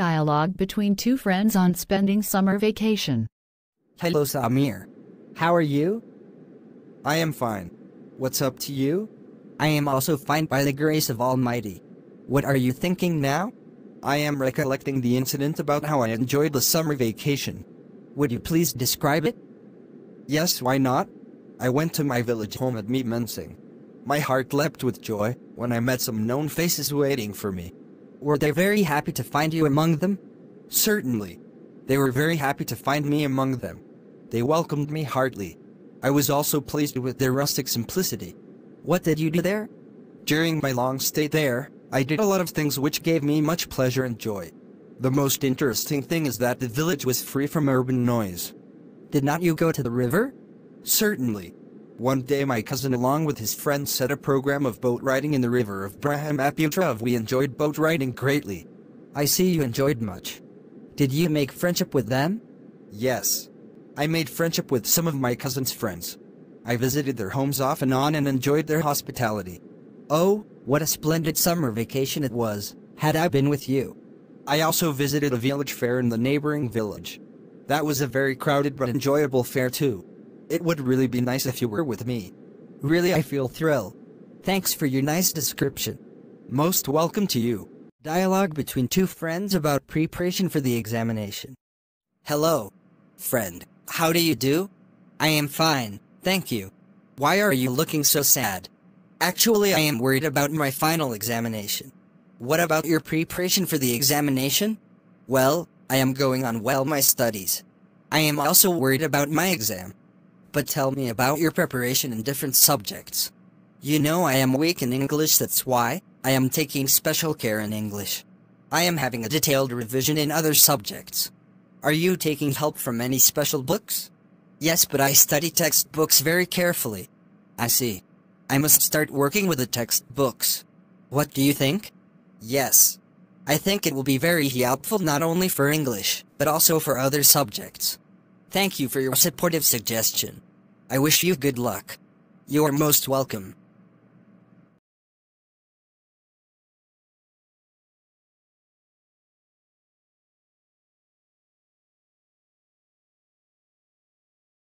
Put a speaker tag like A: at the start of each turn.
A: dialogue between two friends on spending summer vacation.
B: Hello, Samir. How are you?
C: I am fine. What's up to you?
B: I am also fine by the grace of Almighty. What are you thinking now?
C: I am recollecting the incident about how I enjoyed the summer vacation.
B: Would you please describe it?
C: Yes, why not? I went to my village home at Mensing. My heart leapt with joy when I met some known faces waiting for me.
B: Were they very happy to find you among them?
C: Certainly. They were very happy to find me among them. They welcomed me heartily. I was also pleased with their rustic simplicity.
B: What did you do there?
C: During my long stay there, I did a lot of things which gave me much pleasure and joy. The most interesting thing is that the village was free from urban noise.
B: Did not you go to the river?
C: Certainly. One day my cousin along with his friends set a program of boat riding in the river of Brahmaputra. We enjoyed boat riding greatly.
B: I see you enjoyed much. Did you make friendship with them?
C: Yes. I made friendship with some of my cousin's friends. I visited their homes off and on and enjoyed their hospitality.
B: Oh, what a splendid summer vacation it was, had I been with you.
C: I also visited a village fair in the neighboring village. That was a very crowded but enjoyable fair too. It would really be nice if you were with me.
B: Really I feel thrilled. Thanks for your nice description.
C: Most welcome to you.
B: Dialogue between two friends about preparation for the examination. Hello, friend. How do you do? I am fine, thank you. Why are you looking so sad? Actually, I am worried about my final examination. What about your preparation for the examination? Well, I am going on well my studies. I am also worried about my exam. But tell me about your preparation in different subjects. You know I am weak in English that's why I am taking special care in English. I am having a detailed revision in other subjects. Are you taking help from any special books? Yes, but I study textbooks very carefully. I see. I must start working with the textbooks. What do you think? Yes. I think it will be very helpful not only for English, but also for other subjects. Thank you for your supportive suggestion. I wish you good luck. You are most welcome.